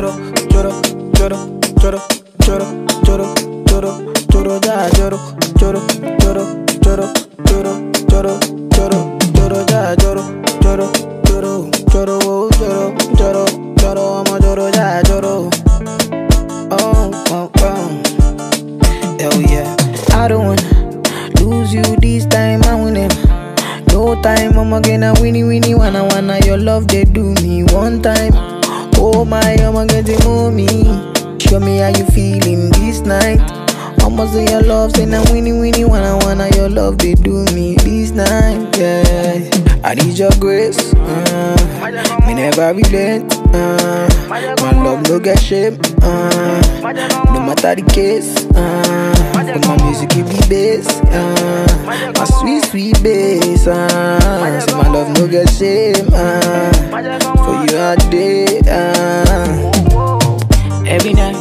lloro, lloro, lloro, lloro, lloro, lloro, lloro, lloro, ya lloro, lloro, lloro, lloro, lloro, lloro, lloro, lloro, ya lloro, lloro, lloro, lloro, lloro, lloro, lloro, vamos lloro, ya lloro. Oh, oh, oh. Hell yeah. I don't wanna lose you this time, I will never. No time, I'm again a winnie, winnie, wanna, wanna. Your love, they do me one time. Oh my, I'ma get it mommy. Show me how you feeling this night. I'ma say your love, say na winnie winnie wanna wanna your love they do me this night. Yeah, I need your grace. Uh, me never relent. Uh, my love no get shame. Uh, no matter the case. Uh, my music give me bass. Uh, my sweet sweet bass. So my love no get shame. Uh, for you all day. Uh. Every night,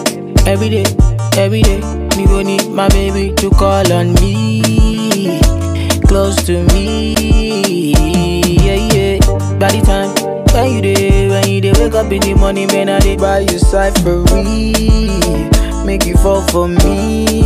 every day, every day, me go need my baby to call on me, close to me, yeah yeah. By the time when you day, when you day, wake up in the morning, man, I dey buy you cyphery, make you fall for me.